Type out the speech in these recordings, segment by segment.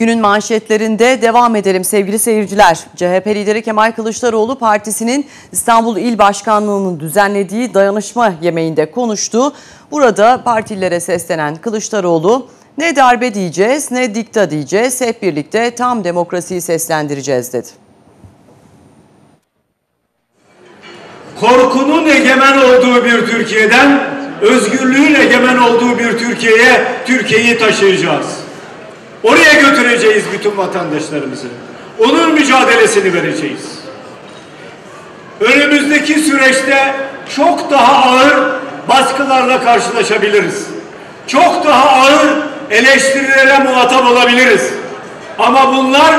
Günün manşetlerinde devam edelim sevgili seyirciler. CHP lideri Kemal Kılıçdaroğlu partisinin İstanbul İl Başkanlığı'nın düzenlediği dayanışma yemeğinde konuştu. Burada partilere seslenen Kılıçdaroğlu ne darbe diyeceğiz ne dikta diyeceğiz hep birlikte tam demokrasiyi seslendireceğiz dedi. Korkunun egemen olduğu bir Türkiye'den özgürlüğün egemen olduğu bir Türkiye'ye Türkiye'yi taşıyacağız. Oraya götüreceğiz bütün vatandaşlarımızı. Onun mücadelesini vereceğiz. Önümüzdeki süreçte çok daha ağır baskılarla karşılaşabiliriz. Çok daha ağır eleştirilere muhatap olabiliriz. Ama bunlar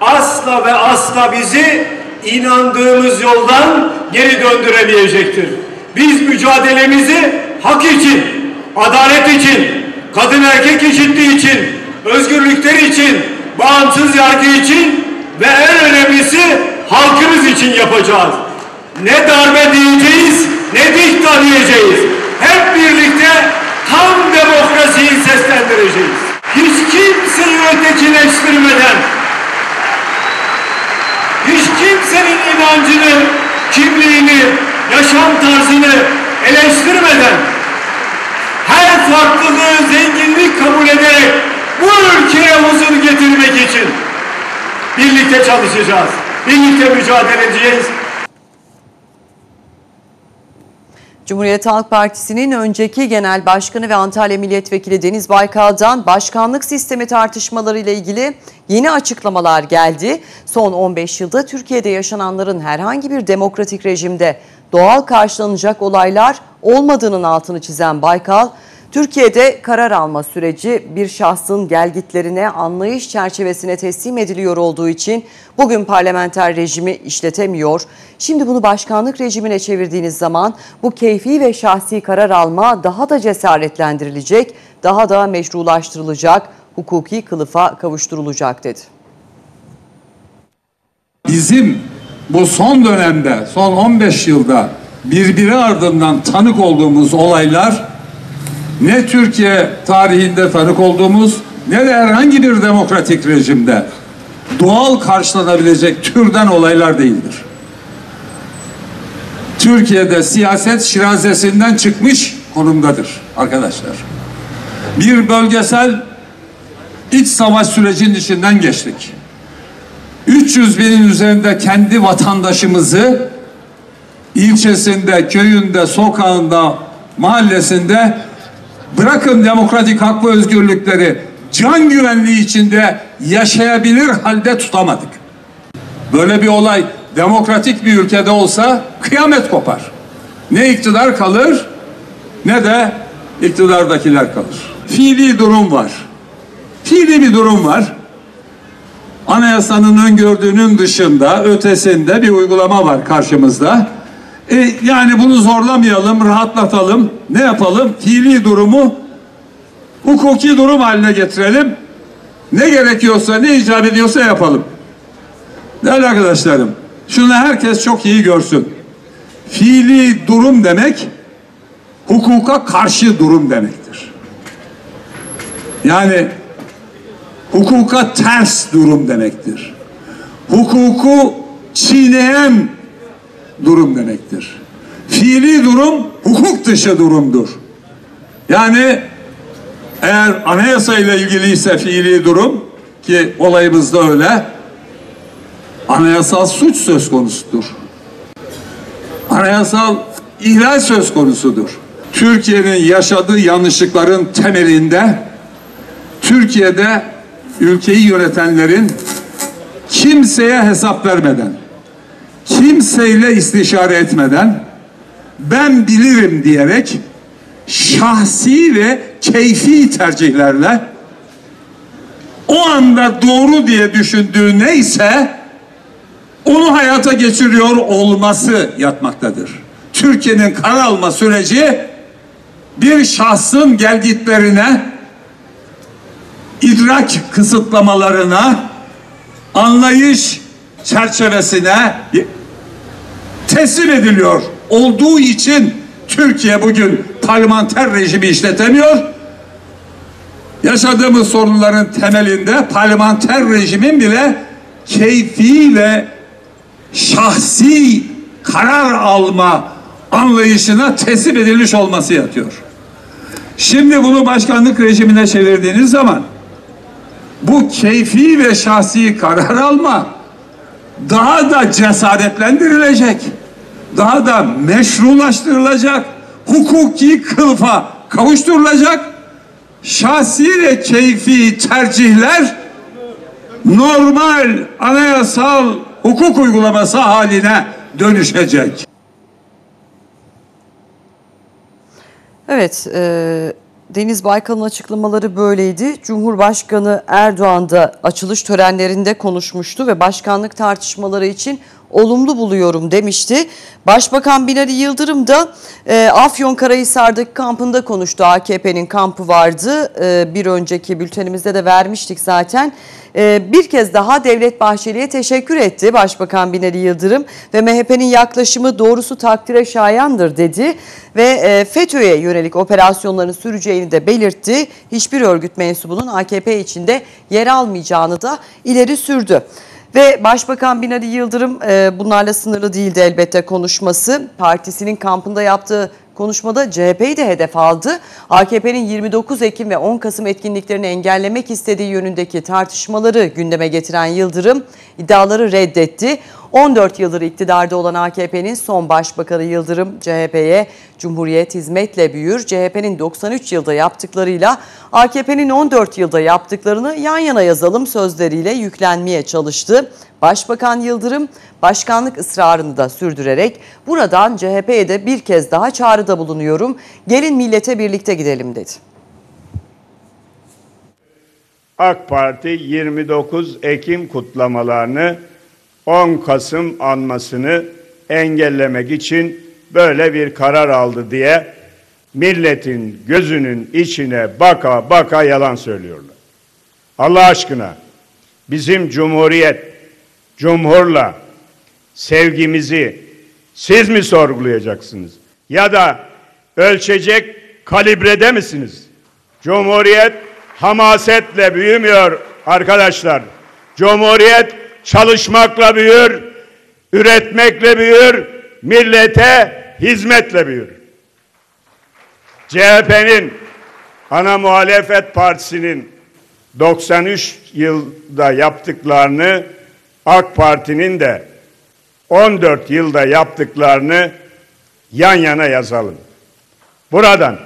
asla ve asla bizi inandığımız yoldan geri döndüremeyecektir. Biz mücadelemizi hak için, adalet için, kadın erkek eşitliği için, özgürlükler için, bağımsız yargı için ve en önemlisi halkımız için yapacağız. Ne darbe diyeceğiz, ne dikta diyeceğiz. Hep birlikte tam demokrasiyi seslendireceğiz. Hiç kimseyi ötekileştirmeden, hiç kimsenin inancını, kimliğini, yaşam tarzını eleştirmeden, her farklılığı zenginlik kabul ederek bu ülkeye huzur getirmek için birlikte çalışacağız. Birlikte mücadele edeceğiz. Cumhuriyet Halk Partisi'nin önceki genel başkanı ve Antalya Milletvekili Deniz Baykal'dan başkanlık sistemi tartışmaları ile ilgili yeni açıklamalar geldi. Son 15 yılda Türkiye'de yaşananların herhangi bir demokratik rejimde doğal karşılanacak olaylar olmadığının altını çizen Baykal, Türkiye'de karar alma süreci bir şahsın gelgitlerine, anlayış çerçevesine teslim ediliyor olduğu için bugün parlamenter rejimi işletemiyor. Şimdi bunu başkanlık rejimine çevirdiğiniz zaman bu keyfi ve şahsi karar alma daha da cesaretlendirilecek, daha da meşrulaştırılacak, hukuki kılıfa kavuşturulacak dedi. Bizim bu son dönemde, son 15 yılda birbiri ardından tanık olduğumuz olaylar ne Türkiye tarihinde tanık olduğumuz ne de herhangi bir demokratik rejimde doğal karşılanabilecek türden olaylar değildir. Türkiye'de siyaset şirazesinden çıkmış konumdadır arkadaşlar. Bir bölgesel iç savaş sürecinin içinden geçtik. 300 binin üzerinde kendi vatandaşımızı ilçesinde, köyünde, sokağında, mahallesinde bırakın demokratik hak ve özgürlükleri can güvenliği içinde yaşayabilir halde tutamadık. Böyle bir olay demokratik bir ülkede olsa kıyamet kopar. Ne iktidar kalır ne de iktidardakiler kalır. Fiili durum var. Fiili bir durum var. Anayasanın öngördüğünün dışında, ötesinde bir uygulama var karşımızda. E, yani bunu zorlamayalım, rahatlatalım. Ne yapalım? Fiili durumu hukuki durum haline getirelim. Ne gerekiyorsa, ne icap ediyorsa yapalım. Değerli arkadaşlarım, şunu herkes çok iyi görsün. Fiili durum demek, hukuka karşı durum demektir. Yani hukuka ters durum demektir. Hukuku çiğneyen durum demektir. Fiili durum hukuk dışı durumdur. Yani eğer anayasa ile ilgiliyse fiili durum ki olayımızda öyle anayasal suç söz konusudur. Anayasal ihlal söz konusudur. Türkiye'nin yaşadığı yanlışlıkların temelinde Türkiye'de ülkeyi yönetenlerin kimseye hesap vermeden kimseyle istişare etmeden ben bilirim diyerek şahsi ve keyfi tercihlerle o anda doğru diye düşündüğü neyse onu hayata geçiriyor olması yatmaktadır. Türkiye'nin karar alma süreci bir şahsın gelgitlerine, idrak kısıtlamalarına, anlayış çerçevesine teslim ediliyor olduğu için Türkiye bugün parlamenter rejimi işletemiyor. Yaşadığımız sorunların temelinde parlamenter rejimin bile keyfi ve şahsi karar alma anlayışına teslim edilmiş olması yatıyor. Şimdi bunu başkanlık rejimine çevirdiğiniz zaman bu keyfi ve şahsi karar alma daha da cesaretlendirilecek, daha da meşrulaştırılacak, hukuki kılıfa kavuşturulacak, şahsi ve keyfi tercihler normal anayasal hukuk uygulaması haline dönüşecek. Evet, e, Deniz Baykal'ın açıklamaları böyleydi. Cumhurbaşkanı Erdoğan da açılış törenlerinde konuşmuştu ve başkanlık tartışmaları için olumlu buluyorum demişti. Başbakan Binali Yıldırım da e, Afyonkarahisar'daki kampında konuştu. AKP'nin kampı vardı. E, bir önceki bültenimizde de vermiştik zaten. E, bir kez daha Devlet Bahçeli'ye teşekkür etti Başbakan Binali Yıldırım ve MHP'nin yaklaşımı doğrusu takdire şayandır dedi ve e, FETÖ'ye yönelik operasyonların süreceğini de belirtti. Hiçbir örgüt mensubunun AKP içinde yer almayacağını da ileri sürdü. Ve Başbakan Binali Yıldırım e, bunlarla sınırlı değildi elbette konuşması. Partisinin kampında yaptığı konuşmada CHP'yi de hedef aldı. AKP'nin 29 Ekim ve 10 Kasım etkinliklerini engellemek istediği yönündeki tartışmaları gündeme getiren Yıldırım iddiaları reddetti. 14 yıldır iktidarda olan AKP'nin son başbakanı Yıldırım CHP'ye Cumhuriyet hizmetle büyür. CHP'nin 93 yılda yaptıklarıyla AKP'nin 14 yılda yaptıklarını yan yana yazalım sözleriyle yüklenmeye çalıştı. Başbakan Yıldırım başkanlık ısrarını da sürdürerek buradan CHP'ye de bir kez daha çağrıda bulunuyorum. Gelin millete birlikte gidelim dedi. AK Parti 29 Ekim kutlamalarını 10 Kasım anmasını engellemek için böyle bir karar aldı diye milletin gözünün içine baka baka yalan söylüyorlar. Allah aşkına bizim cumhuriyet, cumhurla sevgimizi siz mi sorgulayacaksınız? Ya da ölçecek kalibrede misiniz? Cumhuriyet hamasetle büyümüyor arkadaşlar. Cumhuriyet çalışmakla büyür, üretmekle büyür, millete hizmetle büyür. CHP'nin ana muhalefet partisinin 93 yılda yaptıklarını AK Parti'nin de 14 yılda yaptıklarını yan yana yazalım. Buradan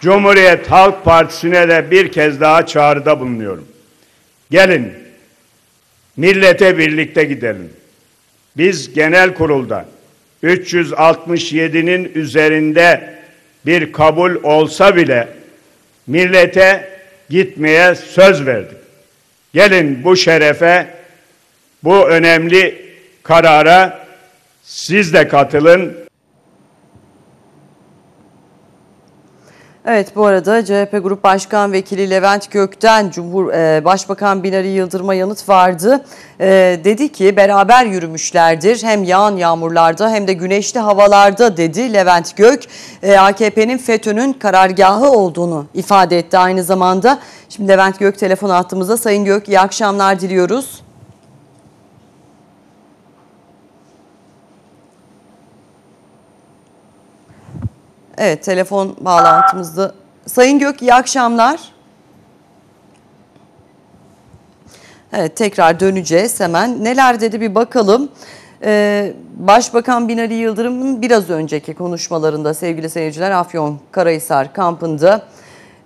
Cumhuriyet Halk Partisi'ne de bir kez daha çağrıda bulunuyorum. Gelin millete birlikte gidelim. Biz genel kurulda 367'nin üzerinde bir kabul olsa bile millete gitmeye söz verdik. Gelin bu şerefe, bu önemli karara siz de katılın. Evet bu arada CHP Grup Başkan Vekili Levent Gök'ten Cumhur e, Başbakan Binali Yıldırım'a yanıt vardı. E, dedi ki beraber yürümüşlerdir hem yağan yağmurlarda hem de güneşli havalarda dedi Levent Gök. E, AKP'nin FETÖ'nün karargahı olduğunu ifade etti aynı zamanda. Şimdi Levent Gök telefon attığımızda Sayın Gök iyi akşamlar diliyoruz. Evet telefon bağlantımızda. Sayın Gök iyi akşamlar. Evet tekrar döneceğiz hemen. Neler dedi bir bakalım. Ee, Başbakan Binali Yıldırım'ın biraz önceki konuşmalarında sevgili seyirciler Afyon Karahisar kampında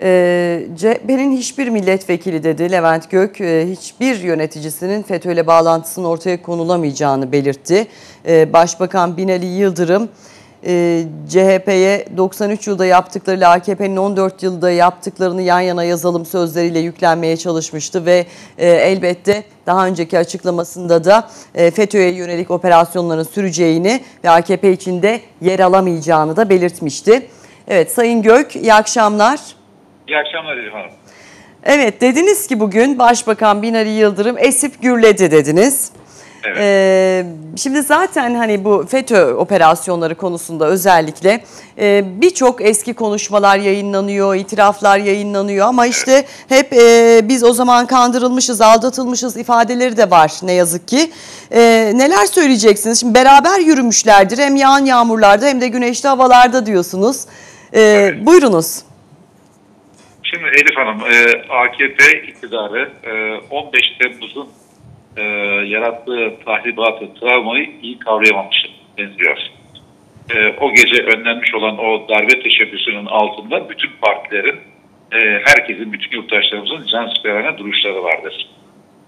e, CHP'nin hiçbir milletvekili dedi Levent Gök e, hiçbir yöneticisinin FETÖ ile bağlantısının ortaya konulamayacağını belirtti. E, Başbakan Binali Yıldırım e, CHP'ye 93 yılda yaptıklarıyla AKP'nin 14 yılda yaptıklarını yan yana yazalım sözleriyle yüklenmeye çalışmıştı ve e, elbette daha önceki açıklamasında da e, FETÖ'ye yönelik operasyonların süreceğini ve AKP içinde yer alamayacağını da belirtmişti. Evet Sayın Gök iyi akşamlar. İyi akşamlar Elif Hanım. Evet dediniz ki bugün Başbakan Binali Yıldırım esip gürledi dediniz. Evet. Ee, şimdi zaten hani bu FETÖ operasyonları konusunda özellikle e, birçok eski konuşmalar yayınlanıyor, itiraflar yayınlanıyor ama işte hep e, biz o zaman kandırılmışız, aldatılmışız ifadeleri de var ne yazık ki. E, neler söyleyeceksiniz? Şimdi beraber yürümüşlerdir hem yağan yağmurlarda hem de güneşli havalarda diyorsunuz. E, Buyurunuz. Şimdi Elif Hanım, e, AKP iktidarı e, 15 Temmuz'un e, yarattığı tahribatı, travmayı iyi kavrayamamış benziyor. E, o gece önlenmiş olan o darbe teşebbüsünün altında bütün partilerin, e, herkesin, bütün yurttaşlarımızın can siperhane duruşları vardır.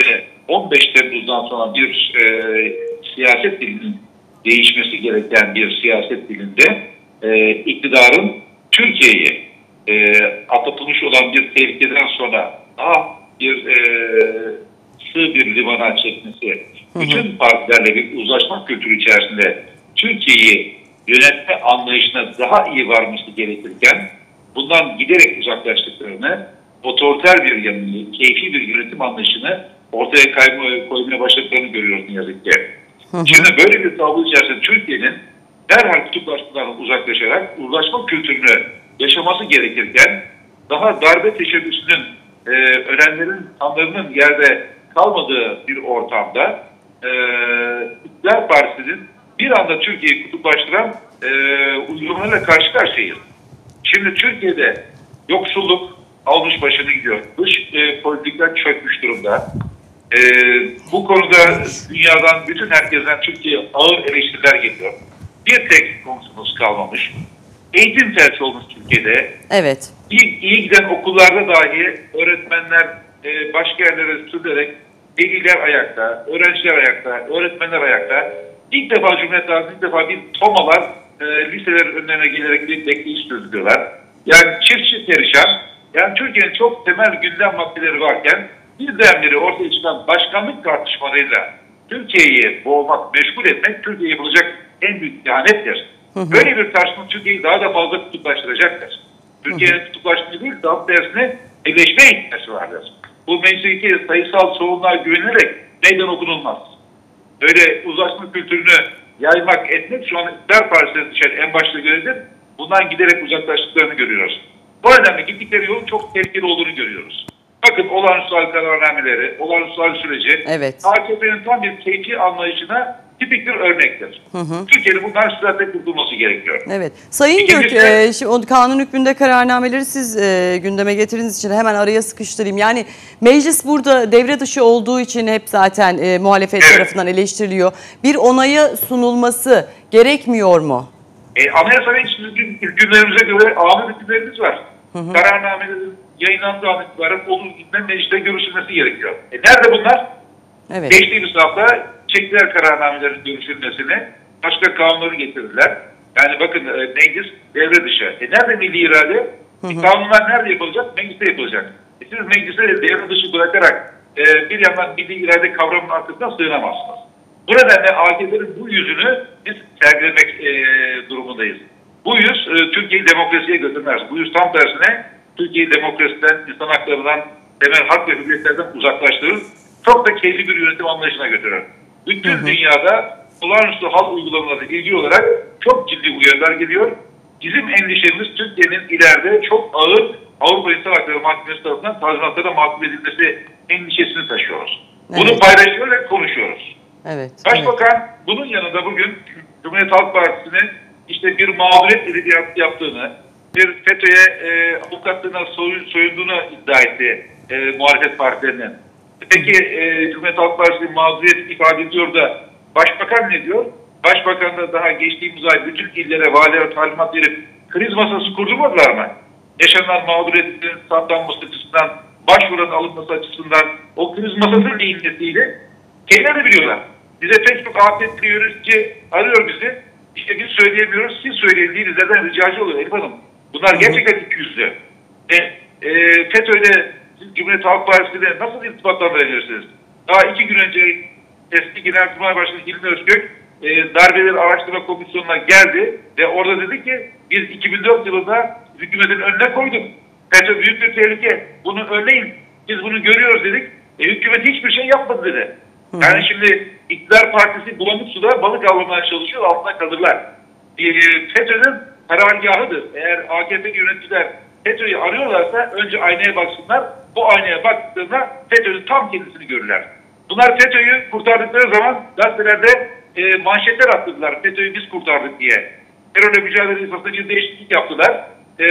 Ve 15 Temmuz'dan sonra bir e, siyaset dilinin değişmesi gereken bir siyaset dilinde e, iktidarın Türkiye'yi e, atlatılmış olan bir tehlikeden sonra daha bir e, sığ bir limana çekmesi, bütün partilerle bir uzlaşma kültürü içerisinde Türkiye'yi yönetme anlayışına daha iyi varması gerekirken bundan giderek uzaklaştıklarını, otoriter bir yanını, keyfi bir yönetim anlayışını ortaya kayma, koymaya başladıklarını görüyoruz ne yazık ki. Şimdi böyle bir tablo içerisinde Türkiye'nin derhal kutuplaşmadan uzaklaşarak uzlaşma kültürünü yaşaması gerekirken daha darbe teşebbüsünün e, ölenlerin kanlarının yerde kalmadığı bir ortamda e, İktidar Partisi'nin bir anda Türkiye'yi kutuplaştıran e, uygulamalarla karşı karşıyayız. Şimdi Türkiye'de yoksulluk almış başını gidiyor. Dış e, politikler çökmüş durumda. E, bu konuda dünyadan, bütün herkesten Türkiye'ye ağır eleştiriler geliyor. Bir tek konusumuz kalmamış. Eğitim felç olmuş Türkiye'de. Evet. İyi, iyi giden okullarda dahi öğretmenler e, başka yerlere sürülerek veliler ayakta, öğrenciler ayakta, öğretmenler ayakta. İlk defa Cumhuriyet Halkı ilk defa bir tomalar e, liselerin önlerine gelerek bir bekleyiş sürdürüyorlar. Yani çiftçi perişan. Yani Türkiye'nin çok temel gündem maddeleri varken birdenbire ortaya çıkan başkanlık tartışmalarıyla Türkiye'yi boğmak, meşgul etmek Türkiye'ye yapılacak en büyük ihanettir. Böyle bir tartışma Türkiye'yi daha da fazla kutuplaştıracaktır. Türkiye'nin kutuplaşmayı değil, daha tersine birleşmeye gitmesi vardır. Bu meclisteki sayısal sorunlar güvenilerek meydan okunulmaz. Böyle uzlaşma kültürünü yaymak, etmek şu an iktidar partisine düşen en başta görevdir. Bundan giderek uzaklaştıklarını görüyoruz. Bu nedenle gittikleri yolun çok tehlikeli olduğunu görüyoruz. Bakın olağanüstü hal kararnameleri, olağanüstü hal süreci Evet. AKP'nin tam bir keyfi anlayışına tipik bir örnektir. Türkiye'nin bundan süratle kurtulması gerekiyor. Evet. Sayın Gök, İkincisi- e, şimdi o kanun hükmünde kararnameleri siz e, gündeme getirdiğiniz için hemen araya sıkıştırayım. Yani meclis burada devre dışı olduğu için hep zaten e, muhalefet Evet. tarafından eleştiriliyor. Bir onaya sunulması gerekmiyor mu? E, anayasa ve bizim hükümlerimize göre ağır hükümlerimiz var. Kararnamelerin yayınlandığı an itibaren olur gündem mecliste görüşülmesi gerekiyor. E, nerede bunlar? Evet. Geçtiğimiz hafta çektiler kararnamelerin görüşülmesini. Başka kanunları getirdiler. Yani bakın e, meclis devre dışı. E, nerede milli irade? E, kanunlar nerede yapılacak? Mecliste yapılacak. E, siz meclise devre dışı bırakarak e, bir yandan milli irade kavramının arkasına sığınamazsınız. Bu nedenle AKP'nin bu yüzünü biz sergilemek e, durumundayız. Bu yüz e, Türkiye'yi demokrasiye götürmez. Bu yüz tam tersine Türkiye'yi demokrasiden, insan haklarından, temel hak ve hürriyetlerden uzaklaştırır. Çok da keyifli bir yönetim anlayışına götürür. Bütün dünyada olağanüstü hal uygulamaları ilgili olarak çok ciddi uyarılar geliyor. Bizim endişemiz Türkiye'nin ileride çok ağır Avrupa İnsan Hakları Mahkemesi tarafından tazminatlara mahkum edilmesi endişesini taşıyoruz. Bunu Evet. paylaşıyor ve konuşuyoruz. Evet. evet. Başbakan bunun yanında bugün Cumhuriyet Halk Partisi'nin işte bir mağduriyet edebiyatı yaptığını, bir FETÖ'ye e, avukatlığına soy, soyunduğunu iddia etti e, muhalefet partilerinin. Peki e, Cumhuriyet Halk Partisi mağduriyet ifade ediyor da Başbakan ne diyor? Başbakan da daha geçtiğimiz ay bütün illere, valilere talimat verip kriz masası kurdurmadılar mı? Yaşanan mağduriyetin saptanması açısından, başvuranın alınması açısından o kriz masasının eğilmesiyle Kendileri biliyorlar. Bize pek çok afetli yönetici arıyor bizi. İşte biz söyleyemiyoruz, siz söyleyin diye bizlerden ricacı oluyor Elif Hanım. Bunlar gerçekten iki yüzlü. E, e, FETÖ'yle siz Cumhuriyet Halk Partisi'yle nasıl irtibatlandırabilirsiniz? Daha iki gün önce eski Genelkurmay Başkanı Hilmi Özgök e, darbeleri araştırma komisyonuna geldi ve orada dedi ki biz 2004 yılında hükümetin önüne koyduk. FETÖ büyük bir tehlike. Bunu önleyin. Biz bunu görüyoruz dedik. E, hükümet hiçbir şey yapmadı dedi. Yani şimdi İktidar Partisi bulanık suda balık avlamaya çalışıyor altına kalırlar. E, FETÖ'nün karargahıdır. Eğer AKP yöneticiler FETÖ'yü arıyorlarsa önce aynaya baksınlar. Bu aynaya baktıklarında FETÖ'nün tam kendisini görürler. Bunlar FETÖ'yü kurtardıkları zaman gazetelerde e, manşetler attılar. FETÖ'yü biz kurtardık diye. Terörle mücadele esasında bir değişiklik yaptılar. E,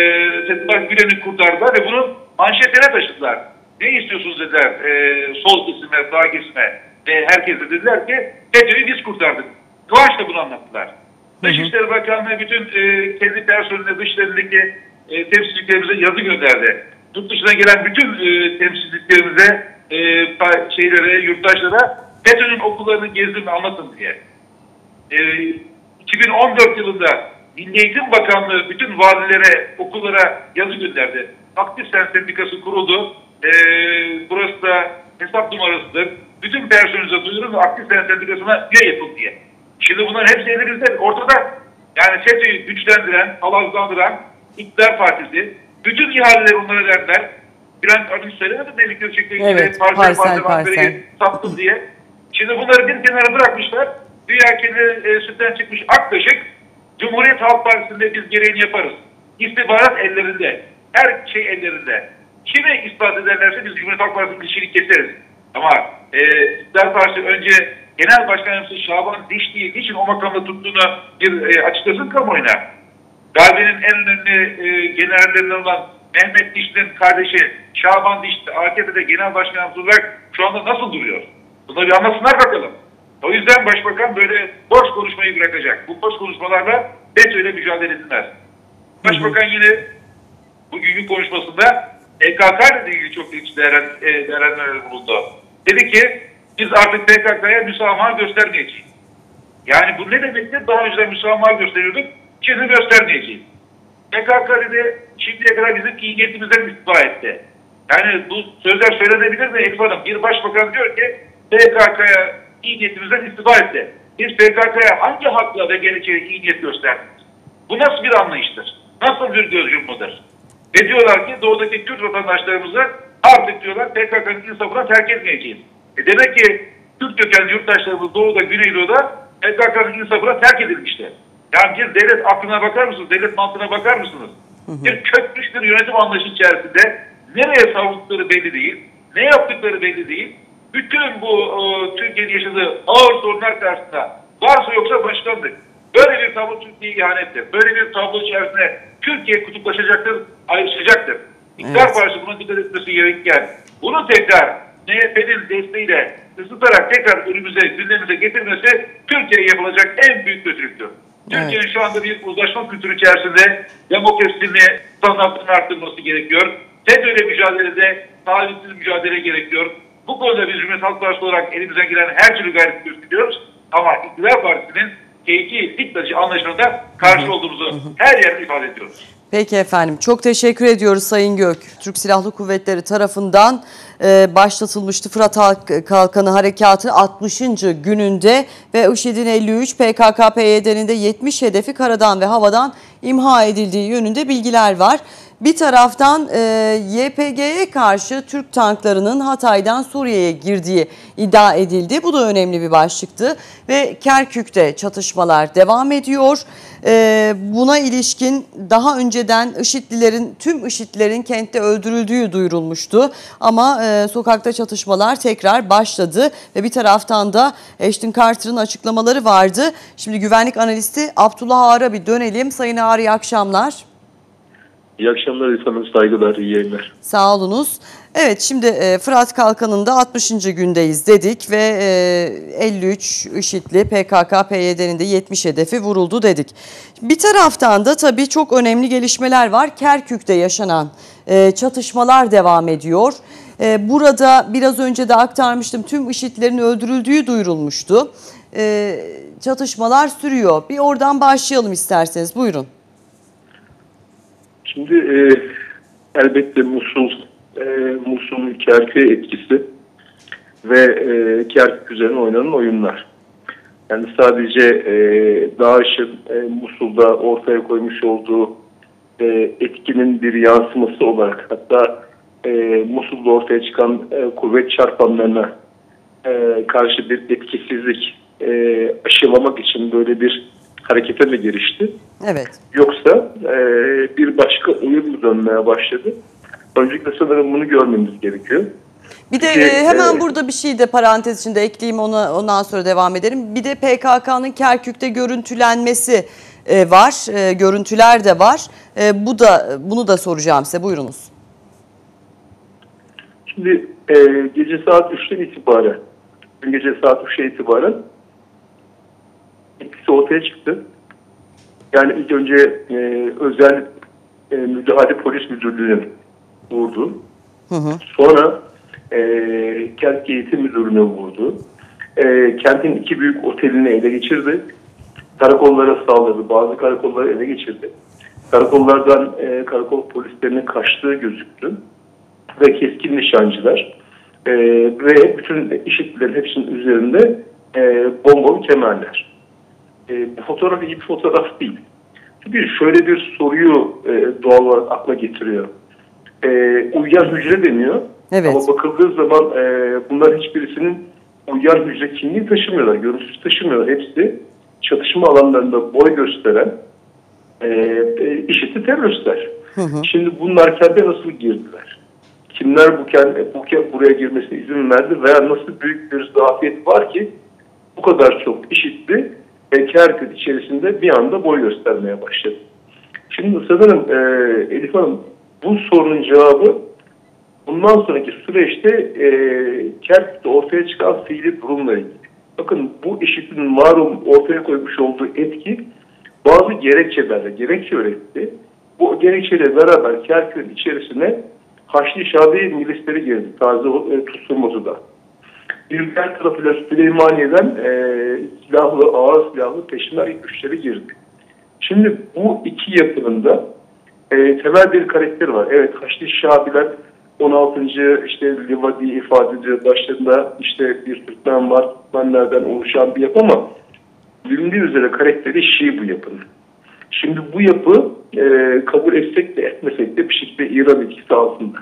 Fethullah Gülen'i kurtardılar ve bunu manşetlere taşıdılar. Ne istiyorsunuz dediler e, sol kesime, sağ kesime ve herkese dediler ki FETÖ'yü biz kurtardık. Kıvanç bunu anlattılar. Dışişleri Bakanlığı bütün e, kendi personeline dışlarındaki e, temsilciliklerimize yazı gönderdi. Yurt dışına gelen bütün e, temsilciliklerimize, e, şeylere, yurttaşlara FETÖ'nün okullarını gezdim anlatın diye. E, 2014 yılında Milli Eğitim Bakanlığı bütün vadilere, okullara yazı gönderdi. Aktif Sen Sendikası kuruldu. E, burası da hesap numarasıdır. Bütün personelinize duyurun ve Aktif Sen Sendikası'na üye yapın diye. Şimdi bunların hepsi elimizde. Ortada yani FETÖ'yü güçlendiren, palazlandıran iktidar partisi bütün ihaleleri onlara verdiler. Bülent Arınç söylemedi mi? Delik Göçek'te evet, parsel parsel, parsel, sattım diye. Şimdi bunları bir kenara bırakmışlar. Dünya kendi e, sütten çıkmış Aktaşık. Cumhuriyet Halk Partisi'nde biz gereğini yaparız. İstihbarat ellerinde. Her şey ellerinde. Kime ispat ederlerse biz Cumhuriyet Halk Partisi'nin ilişkini keseriz. Ama e, İktidar Partisi önce Genel Başkan Yardımcısı Şaban Dişli'yi için o makamda tuttuğunu bir e, açıklasın kamuoyuna. Darbenin en önemli e, generallerinden olan Mehmet Dişli'nin kardeşi Şaban Dişli AKP'de genel başkan yardımcısı olarak şu anda nasıl duruyor? Bunları bir anlasınlar bakalım. O yüzden başbakan böyle boş konuşmayı bırakacak. Bu boş konuşmalarla FETÖ'yle mücadele edilmez. Başbakan yine bugünkü konuşmasında PKK ile ilgili çok ilginç değerlendirmeler bulundu. Dedi ki biz artık PKK'ya müsamaha göstermeyeceğiz. Yani bu ne demektir? Daha önce müsamaha gösteriyorduk, şimdi göstermeyeceğiz. PKK dedi şimdiye kadar bizim iyi niyetimizden etti. Yani bu sözler söylenebilir mi Elif Hanım? Bir başbakan diyor ki PKK'ya iyi istifa etti. Biz PKK'ya hangi hakla ve geleceğe iyi niyet gösterdik? Bu nasıl bir anlayıştır? Nasıl bir göz yumudur? Ve diyorlar ki doğudaki Kürt vatandaşlarımızı artık diyorlar PKK'nın insafına terk etmeyeceğiz. E demek ki Türk kökenli yurttaşlarımız Doğu'da, Güneydoğu'da PKK'nın insafına terk edilmişti. Yani bir devlet aklına bakar mısınız? Devlet mantığına bakar mısınız? Hı hı. Bir kökmüş bir yönetim anlayışı içerisinde nereye savundukları belli değil, ne yaptıkları belli değil. Bütün bu e, Türkiye'nin yaşadığı ağır sorunlar karşısında varsa yoksa başkanlık. Böyle bir tablo Türkiye'ye ihanettir. Böyle bir tablo içerisinde Türkiye kutuplaşacaktır, ayrışacaktır. İktidar evet. Partisi buna dikkat etmesi gerekirken bunu tekrar MHP'nin desteğiyle ısıtarak tekrar önümüze, gündemimize getirmesi Türkiye'ye yapılacak en büyük kötülüktür. Evet. Türkiye'nin şu anda bir uzlaşma kültürü içerisinde demokrasisini, standartını arttırması gerekiyor. FETÖ'yle mücadelede sağlıksız mücadele gerekiyor. Bu konuda biz Cumhuriyet Halk Partisi olarak elimizden gelen her türlü gayret gösteriyoruz. Ama İktidar Partisi'nin keyfi diktatörü anlaşılığında karşı olduğumuzu her yerde ifade ediyoruz. Peki efendim çok teşekkür ediyoruz Sayın Gök. Türk Silahlı Kuvvetleri tarafından e, başlatılmıştı Fırat Kalkanı Harekatı 60. gününde ve IŞİD'in 53 PKK-PYD'nin de 70 hedefi karadan ve havadan imha edildiği yönünde bilgiler var. Bir taraftan e, YPG'ye karşı Türk tanklarının Hatay'dan Suriye'ye girdiği iddia edildi. Bu da önemli bir başlıktı ve Kerkük'te çatışmalar devam ediyor. E, buna ilişkin daha önceden IŞİD'lilerin tüm IŞİD'lilerin kentte öldürüldüğü duyurulmuştu. Ama e, sokakta çatışmalar tekrar başladı ve bir taraftan da Ashton Carter'ın açıklamaları vardı. Şimdi güvenlik analisti Abdullah Ağar'a bir dönelim. Sayın Ağar iyi akşamlar. İyi akşamlar efendim, saygılar, iyi yayınlar. Sağ olunuz. Evet şimdi e, Fırat Kalkanı'nda 60. gündeyiz dedik ve e, 53 IŞİD'li PKK, PYD'nin de 70 hedefi vuruldu dedik. Bir taraftan da tabii çok önemli gelişmeler var. Kerkük'te yaşanan e, çatışmalar devam ediyor. E, burada biraz önce de aktarmıştım tüm IŞİD'lerin öldürüldüğü duyurulmuştu. E, çatışmalar sürüyor. Bir oradan başlayalım isterseniz buyurun. Şimdi e, elbette Musul, e, Musul'un Kerkük'e etkisi ve e, Kerkük üzerine oynanan oyunlar. Yani sadece e, DAEŞ'in e, Musul'da ortaya koymuş olduğu e, etkinin bir yansıması olarak hatta e, Musul'da ortaya çıkan e, kuvvet çarpanlarına e, karşı bir etkisizlik e, aşılamak için böyle bir harekete mi girişti? Evet. Yoksa e, bir başka oyun mu dönmeye başladı? Öncelikle sanırım bunu görmemiz gerekiyor. Bir de e, hemen e, burada bir şey de parantez içinde ekleyeyim ona ondan sonra devam edelim. Bir de PKK'nın Kerkük'te görüntülenmesi e, var. E, görüntüler de var. E, bu da bunu da soracağım size. Buyurunuz. Şimdi e, gece saat 3'ten itibaren, dün gece saat 3'e itibaren etkisi ortaya çıktı. Yani ilk önce e, özel e, müdahale polis müdürlüğü'nün vurdu. Sonra e, kent eğitim müdürlüğü'ne vurdu. E, kentin iki büyük otelini ele geçirdi. Karakollara saldırdı. Bazı karakolları ele geçirdi. Karakollardan e, karakol polislerinin kaçtığı gözüktü ve keskin nişancılar e, ve bütün işitlerin hepsinin üzerinde e, bombalı kemerler. E, bu fotoğraf iyi bir fotoğraf değil. Çünkü şöyle bir soruyu e, doğal olarak akla getiriyor. E, uyuyan hücre deniyor. Evet. Ama bakıldığı zaman e, bunlar hiçbirisinin uyuyan hücre kimliği taşımıyorlar, görüntüsü taşımıyorlar. Hepsi çatışma alanlarında boy gösteren e, e, işitli teröristler. Şimdi bunlar kente nasıl girdiler? Kimler bu kente, bu kent buraya girmesine izin verdi veya nasıl büyük bir zafiyet var ki bu kadar çok işitli ve Kerkük içerisinde bir anda boy göstermeye başladı. Şimdi sanırım e, Elif Hanım bu sorunun cevabı bundan sonraki süreçte e, Kerkük'te ortaya çıkan fiili durumla ilgili. Bakın bu işitin malum ortaya koymuş olduğu etki bazı gerekçelerle gerekçe üretti. Bu gerekçeyle beraber Kerkük'ün içerisine Haçlı Şabi milisleri girdi. Taze e, tutulması da. Bir diğer tarafıyla Süleymaniye'den e, silahlı, ağır silahlı peşinler güçleri girdi. Şimdi bu iki yapının da e, temel bir karakteri var. Evet Haçlı Şabiler 16. işte Livadi ifade ediyor. Başlarında işte bir Türkmen var. Türkmenlerden oluşan bir yapı ama bilindiği üzere karakteri Şii bu yapının. Şimdi bu yapı e, kabul etsek de etmesek de bir şekilde İran etkisi altında.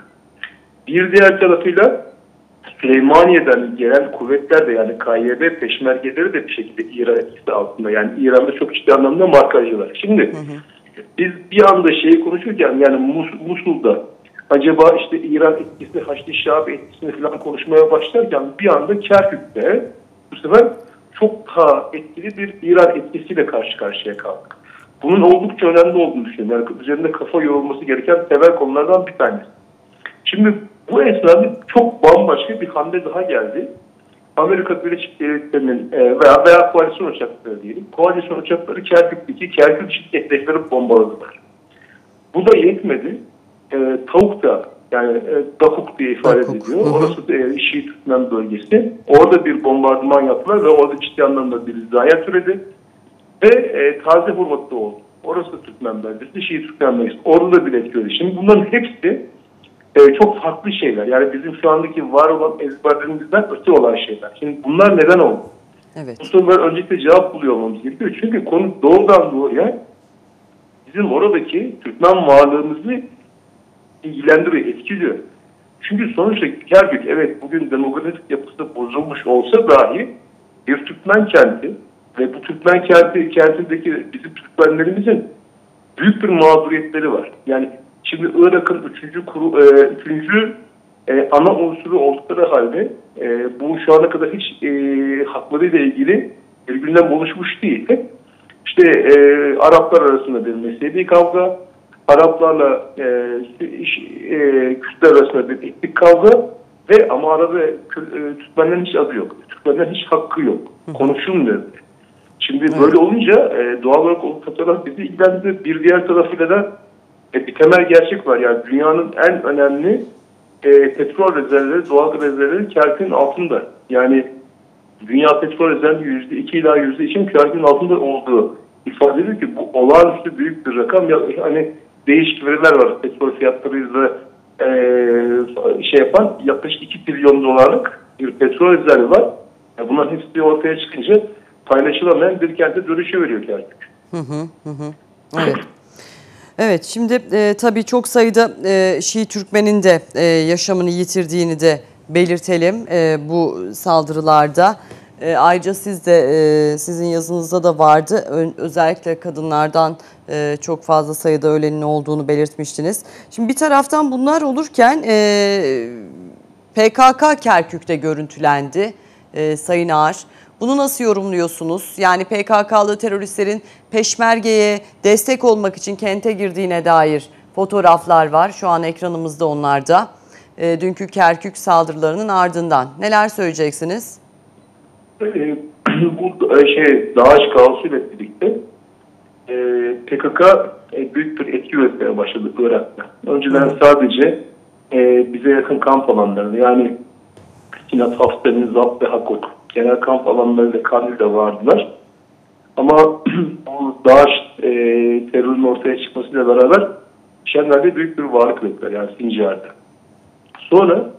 Bir diğer tarafıyla Süleymaniye'den gelen kuvvetler de yani KYB peşmergeleri de bir şekilde İran etkisi altında. Yani İran'da çok ciddi anlamda markajcılar. Şimdi biz bir anda şeyi konuşurken yani Mus Musul'da acaba işte İran etkisi, Haçlı Şabi etkisini falan konuşmaya başlarken bir anda Kerkük'te bu sefer çok daha etkili bir İran etkisiyle karşı karşıya kaldık. Bunun oldukça önemli olduğunu düşünüyorum. Yani üzerinde kafa yorulması gereken temel konulardan bir tanesi. Şimdi bu esnada çok bambaşka bir hamle daha geldi. Amerika Birleşik Devletleri'nin e, veya, veya koalisyon uçakları diyelim. Koalisyon uçakları Kerkük'teki Kerkük şirketleri bombaladılar. Bu da yetmedi. E, tavuk da yani e, Dakuk diye ifade Dakuk, ediliyor. hı hı. Orası da e, Şii Türkmen bölgesi. Orada bir bombardıman yaptılar ve orada ciddi anlamda bir zaya türedi. Ve e, taze hurmatlı oldu. Orası da Türkmen beldesi, Şii Türkmen beldesi. Orada da bir etki oldu. Şimdi bunların hepsi e, çok farklı şeyler. Yani bizim şu andaki var olan ezberlerimizden öte olan şeyler. Şimdi bunlar neden oldu? Evet. Bu sorulara öncelikle cevap buluyor olmamız gerekiyor. Çünkü konu doğrudan doğruya bizim oradaki Türkmen varlığımızı ilgilendiriyor, etkiliyor. Çünkü sonuçta Kerkük evet bugün demografik yapısı bozulmuş olsa dahi bir Türkmen kenti ve bu Türkmen kenti kentindeki bizim Türkmenlerimizin büyük bir mağduriyetleri var. Yani şimdi Irak'ın üçüncü kuru, e, üçüncü e, ana unsuru oldukları halde e, bu şu ana kadar hiç e, haklarıyla ilgili bir gündem oluşmuş değil. İşte e, Araplar arasında bir mezhebi kavga, Araplarla e, iş, e, Kürtler arasında bir etnik kavga ve ama arada e, Türkmenlerin hiç adı yok. Türkmenlerin hiç hakkı yok. Konuşulmuyor. Şimdi böyle olunca e, doğal olarak o fotoğraf bizi ilgilendirdi. Bir diğer tarafıyla da e, bir temel gerçek var. Yani dünyanın en önemli e, petrol rezervleri, doğal rezervleri Kerkük'ün altında. Yani dünya petrol rezervi yüzde iki ila yüzde için Kerkük'ün altında olduğu ifade ediyor ki bu olağanüstü büyük bir rakam. Ya, hani değişik veriler var petrol fiyatlarıyla e, şey yapan yaklaşık 2 trilyon dolarlık bir petrol rezervi var. Ya bunların hepsi ortaya çıkınca paylaşılamayan bir kente dönüşü veriyor Kerkük. Evet. Evet şimdi e, tabii çok sayıda e, Şii Türkmen'in de e, yaşamını yitirdiğini de belirtelim e, bu saldırılarda. E, ayrıca siz de e, sizin yazınızda da vardı. Ö- özellikle kadınlardan e, çok fazla sayıda ölenin olduğunu belirtmiştiniz. Şimdi bir taraftan bunlar olurken e, PKK Kerkük'te görüntülendi e, Sayın Ağar. Bunu nasıl yorumluyorsunuz? Yani PKK'lı teröristlerin peşmergeye destek olmak için kente girdiğine dair fotoğraflar var. Şu an ekranımızda onlar da. E, dünkü Kerkük saldırılarının ardından. Neler söyleyeceksiniz? Ee, bu e, şey Dağış kaosuyla birlikte e, PKK e, büyük bir etki üretmeye başladı Irak'ta. Önceden sadece e, bize yakın kamp alanlarında yani Sinat, Hafter'in, Zap ve Hakot genel kamp alanlarında Kandil'de vardılar. Ama bu Dağış e, terörün ortaya çıkmasıyla beraber Şenler'de büyük bir varlık ürettiler yani Sincar'da. Sonra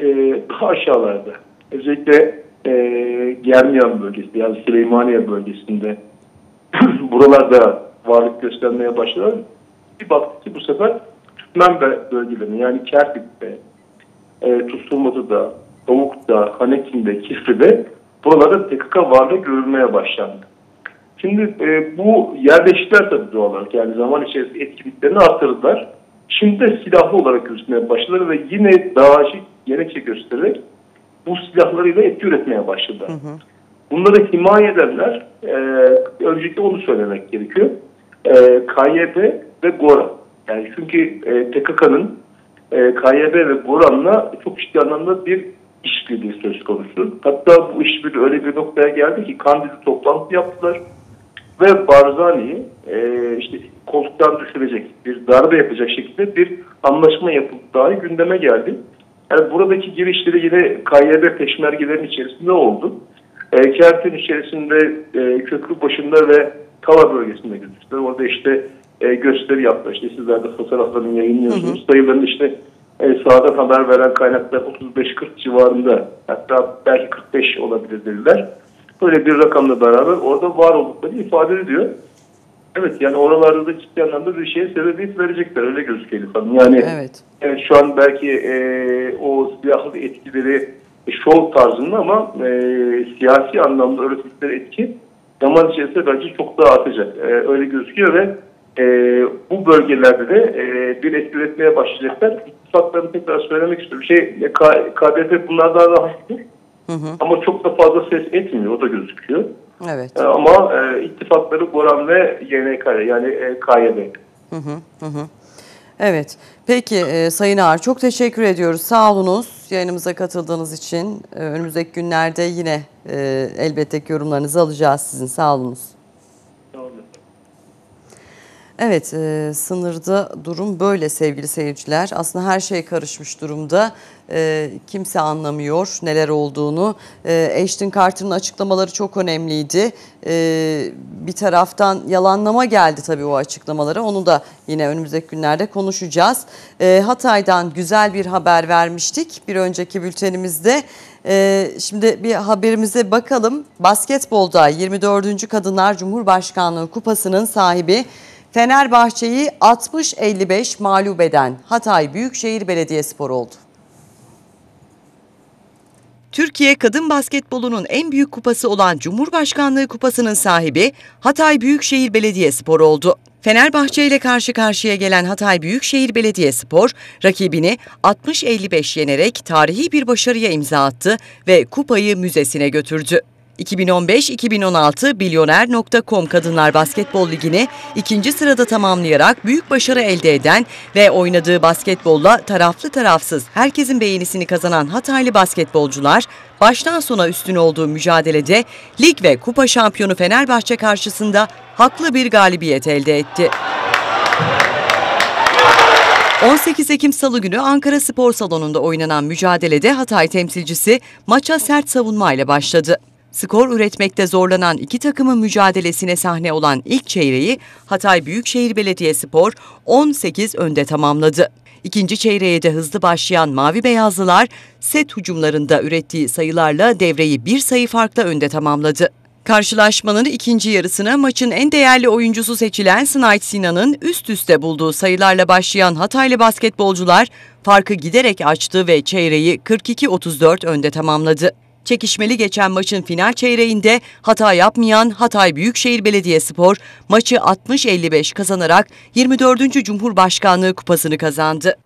e, daha aşağılarda özellikle e, Germiyan bölgesi yani Süleymaniye bölgesinde buralarda varlık göstermeye başladılar. Bir baktık ki bu sefer Türkmen bölgelerinde yani Kerkük'te, e, Tusulmadı'da, Davuk'ta, Hanekin'de, Kifri'de buralarda PKK varlığı görülmeye başlandı. Şimdi e, bu yerleştiler tabii doğal olarak yani zaman içerisinde etkinliklerini arttırdılar. Şimdi de silahlı olarak gözükmeye başladılar ve yine DAEŞ'i gerekçe göstererek bu silahlarıyla etki üretmeye başladılar. Bunları himaye edenler, e, öncelikle onu söylemek gerekiyor. E, KYB ve GORA. Yani çünkü e, PKK'nın e, KYB ve GORA'nla çok ciddi anlamda bir işbirliği söz konusu. Hatta bu işbirliği öyle bir noktaya geldi ki Kandil'de toplantı yaptılar ve Barzani'yi e, işte koltuktan düşürecek, bir darbe yapacak şekilde bir anlaşma yapıldığı gündeme geldi. Yani buradaki girişleri yine KYB peşmergelerin içerisinde oldu. E, Kertin içerisinde e, köprü başında ve Kava bölgesinde gözüktüler. Orada işte e, gösteri yaptılar. İşte sizler de fotoğraflarını yayınlıyorsunuz. Sayılarını işte e, sağdan haber veren kaynaklar 35-40 civarında hatta belki 45 olabilir dediler. Böyle bir rakamla beraber orada var oldukları ifade ediyor. Evet yani oralarda da ciddi anlamda bir şeye sebebiyet verecekler öyle gözüküyor efendim. Yani Evet. Evet, şu an belki e, o silahlı etkileri e, şov tarzında ama e, siyasi anlamda öğretildikleri etki zaman içerisinde bence çok daha artacak. E, öyle gözüküyor ve e, bu bölgelerde de e, bir etki üretmeye başlayacaklar. İttifaklarını tekrar söylemek istiyorum. Şey, e, KDP bunlardan daha hafif ama çok da fazla ses etmiyor. O da gözüküyor. Evet. E, ama e, ittifakları Goran ve YNK yani e, KYB. Evet. Peki e, Sayın Ağar çok teşekkür ediyoruz. Sağ olunuz yayınımıza katıldığınız için. E, önümüzdeki günlerde yine e, elbette yorumlarınızı alacağız sizin. Sağ olunuz. Evet, e, sınırda durum böyle sevgili seyirciler. Aslında her şey karışmış durumda. E, kimse anlamıyor neler olduğunu. E, Ashton Carter'ın açıklamaları çok önemliydi. E, bir taraftan yalanlama geldi tabii o açıklamalara. Onu da yine önümüzdeki günlerde konuşacağız. E, Hatay'dan güzel bir haber vermiştik bir önceki bültenimizde. Ee, şimdi bir haberimize bakalım. Basketbolda 24. Kadınlar Cumhurbaşkanlığı Kupası'nın sahibi Fenerbahçe'yi 60-55 mağlup eden Hatay Büyükşehir Belediyespor oldu. Türkiye kadın basketbolunun en büyük kupası olan Cumhurbaşkanlığı Kupası'nın sahibi Hatay Büyükşehir Belediyespor oldu. Fenerbahçe ile karşı karşıya gelen Hatay Büyükşehir Belediyespor rakibini 60-55 yenerek tarihi bir başarıya imza attı ve kupayı müzesine götürdü. 2015-2016 Bilyoner.com Kadınlar Basketbol Ligi'ni ikinci sırada tamamlayarak büyük başarı elde eden ve oynadığı basketbolla taraflı tarafsız herkesin beğenisini kazanan Hataylı basketbolcular baştan sona üstün olduğu mücadelede lig ve kupa şampiyonu Fenerbahçe karşısında haklı bir galibiyet elde etti. 18 Ekim Salı günü Ankara Spor Salonu'nda oynanan mücadelede Hatay temsilcisi maça sert savunmayla başladı. Skor üretmekte zorlanan iki takımın mücadelesine sahne olan ilk çeyreği Hatay Büyükşehir Belediyespor 18 önde tamamladı. İkinci çeyreğe de hızlı başlayan Mavi Beyazlılar set hücumlarında ürettiği sayılarla devreyi bir sayı farkla önde tamamladı. Karşılaşmanın ikinci yarısına maçın en değerli oyuncusu seçilen Snait Sinan'ın üst üste bulduğu sayılarla başlayan Hataylı basketbolcular farkı giderek açtı ve çeyreği 42-34 önde tamamladı. Çekişmeli geçen maçın final çeyreğinde hata yapmayan Hatay Büyükşehir Belediyespor maçı 60-55 kazanarak 24. Cumhurbaşkanlığı kupasını kazandı.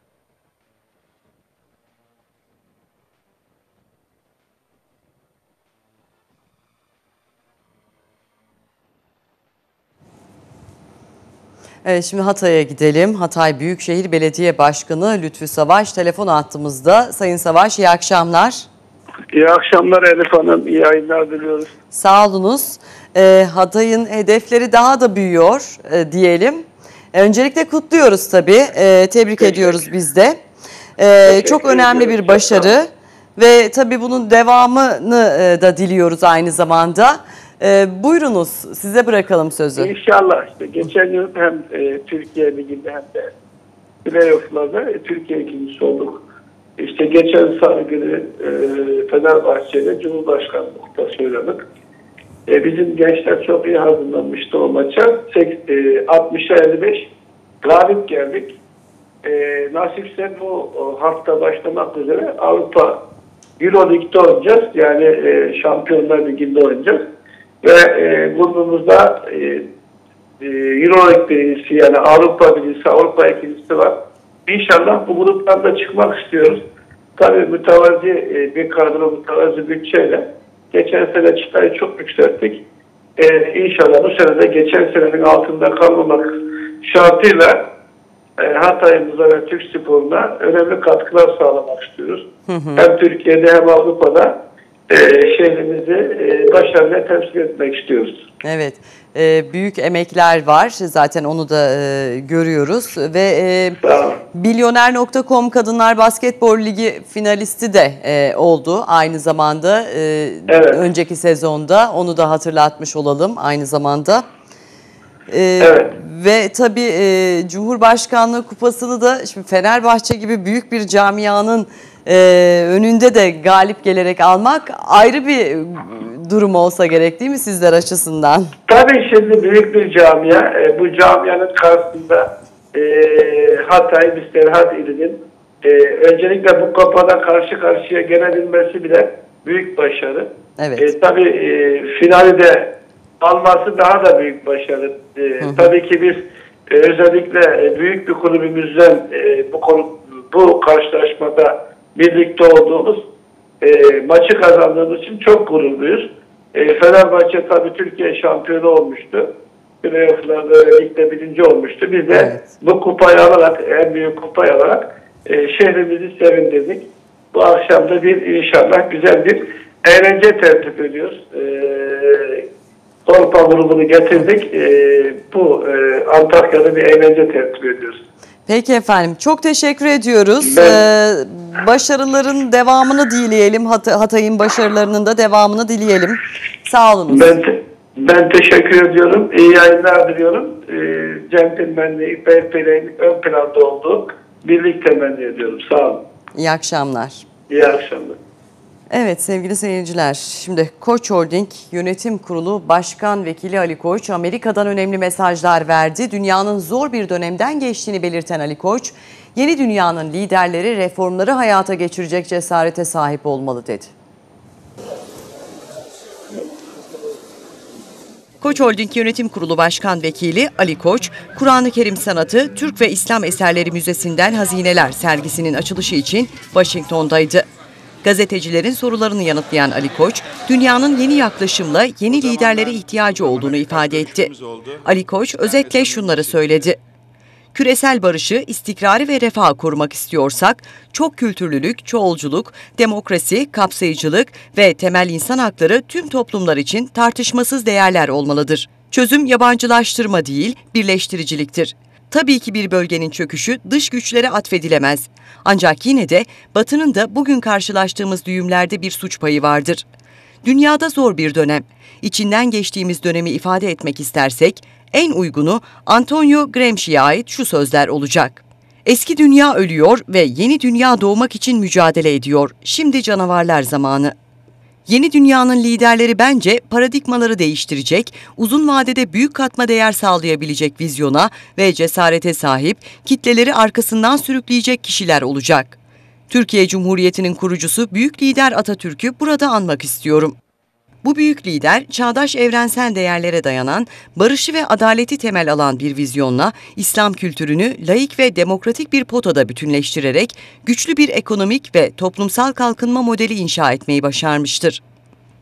Evet şimdi Hatay'a gidelim. Hatay Büyükşehir Belediye Başkanı Lütfü Savaş telefon attığımızda. Sayın Savaş iyi akşamlar. İyi akşamlar Elif Hanım. İyi yayınlar diliyoruz. Sağ olunuz. Ee, Hatay'ın hedefleri daha da büyüyor e, diyelim. E, öncelikle kutluyoruz tabii. E, tebrik Teşekkür. ediyoruz biz de. E, çok önemli bir başarı. Ve tabii bunun devamını e, da diliyoruz aynı zamanda. E, buyurunuz size bırakalım sözü. İnşallah işte geçen yıl hem e, Türkiye Ligi'nde hem de playoff'larda e, Türkiye ikincisi olduk. İşte geçen salı günü e, Fenerbahçe'de Cumhurbaşkanlığı kupası oynadık. E, bizim gençler çok iyi hazırlanmıştı o maça. Sek- e, 60'a 55 galip geldik. E, nasipse bu hafta başlamak üzere Avrupa Euro Lig'de oynayacağız. Yani e, Şampiyonlar Ligi'nde oynayacağız. Ve e, burnumuzda e, e, Euro Lig birincisi yani Avrupa birincisi, Avrupa ikincisi var. İnşallah bu gruptan da çıkmak istiyoruz. Tabii mütevazi e, bir kadro, mütevazi bütçeyle geçen sene çıtayı çok yükselttik. E, inşallah bu sene de geçen senenin altında kalmamak şartıyla e, Hatay'ımıza ve Türk sporuna önemli katkılar sağlamak istiyoruz. Hem Türkiye'de hem Avrupa'da e, şehrimizi e, başarıyla temsil etmek istiyoruz. Evet, e, büyük emekler var zaten onu da e, görüyoruz ve e. Milyoner.com Kadınlar Basketbol Ligi finalisti de e, oldu aynı zamanda e, Evet. önceki sezonda onu da hatırlatmış olalım aynı zamanda. Evet. Ve tabii e, Cumhurbaşkanlığı kupasını da şimdi Fenerbahçe gibi büyük bir camianın e, önünde de galip gelerek almak ayrı bir durum olsa gerek değil mi sizler açısından? Tabii şimdi büyük bir camia. E, bu camianın karşısında e, Hatay, Misterhat ilinin e, öncelikle bu kupada karşı karşıya gelebilmesi bile büyük başarı. Evet. E, tabii e, finali de alması daha da büyük başarı. E, tabii ki biz e, özellikle e, büyük bir kulübümüzden e, bu konu, bu karşılaşmada birlikte olduğumuz e, maçı kazandığımız için çok gururluyuz. E, Fenerbahçe tabii Türkiye şampiyonu olmuştu. Playoff'larda ligde birinci olmuştu. Biz de Evet. bu kupayı alarak, en büyük kupayı alarak e, şehrimizi sevindirdik. Bu akşam da bir inşallah güzel bir eğlence tertip ediyoruz. E, Torpa grubunu getirdik. E, bu e, Antakya'da bir eğlence tertip ediyoruz. Peki efendim çok teşekkür ediyoruz. Ben- Ee, başarıların devamını dileyelim. Hat- Hatay'ın başarılarının da devamını dileyelim. Sağ. Ben te- ben teşekkür ediyorum. İyi yayınlar diliyorum. E, centilmenliği, fair play'in ön planda olduğu birlik temenni ediyorum. Sağ olun. İyi akşamlar. İyi akşamlar. Evet sevgili seyirciler, şimdi Koç Holding Yönetim Kurulu Başkan Vekili Ali Koç Amerika'dan önemli mesajlar verdi. Dünyanın zor bir dönemden geçtiğini belirten Ali Koç, yeni dünyanın liderleri reformları hayata geçirecek cesarete sahip olmalı dedi. Koç Holding Yönetim Kurulu Başkan Vekili Ali Koç, Kur'an-ı Kerim Sanatı Türk ve İslam Eserleri Müzesi'nden Hazineler sergisinin açılışı için Washington'daydı. Gazetecilerin sorularını yanıtlayan Ali Koç, dünyanın yeni yaklaşımla yeni liderlere ihtiyacı olduğunu ifade etti. Ali Koç özetle şunları söyledi. Küresel barışı, istikrarı ve refahı korumak istiyorsak, çok kültürlülük, çoğulculuk, demokrasi, kapsayıcılık ve temel insan hakları tüm toplumlar için tartışmasız değerler olmalıdır. Çözüm yabancılaştırma değil, birleştiriciliktir. Tabii ki bir bölgenin çöküşü dış güçlere atfedilemez. Ancak yine de Batı'nın da bugün karşılaştığımız düğümlerde bir suç payı vardır. Dünyada zor bir dönem. İçinden geçtiğimiz dönemi ifade etmek istersek en uygunu Antonio Gramsci'ye ait şu sözler olacak. Eski dünya ölüyor ve yeni dünya doğmak için mücadele ediyor. Şimdi canavarlar zamanı. Yeni dünyanın liderleri bence paradigmaları değiştirecek, uzun vadede büyük katma değer sağlayabilecek vizyona ve cesarete sahip, kitleleri arkasından sürükleyecek kişiler olacak. Türkiye Cumhuriyeti'nin kurucusu büyük lider Atatürk'ü burada anmak istiyorum. Bu büyük lider, çağdaş evrensel değerlere dayanan, barışı ve adaleti temel alan bir vizyonla İslam kültürünü laik ve demokratik bir potada bütünleştirerek güçlü bir ekonomik ve toplumsal kalkınma modeli inşa etmeyi başarmıştır.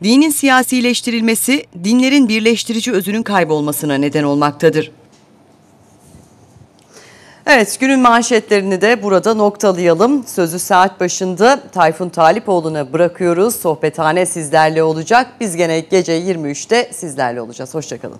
Dinin siyasileştirilmesi, dinlerin birleştirici özünün kaybolmasına neden olmaktadır. Evet günün manşetlerini de burada noktalayalım. Sözü saat başında Tayfun Talipoğlu'na bırakıyoruz. Sohbethane sizlerle olacak. Biz gene gece 23'te sizlerle olacağız. Hoşçakalın.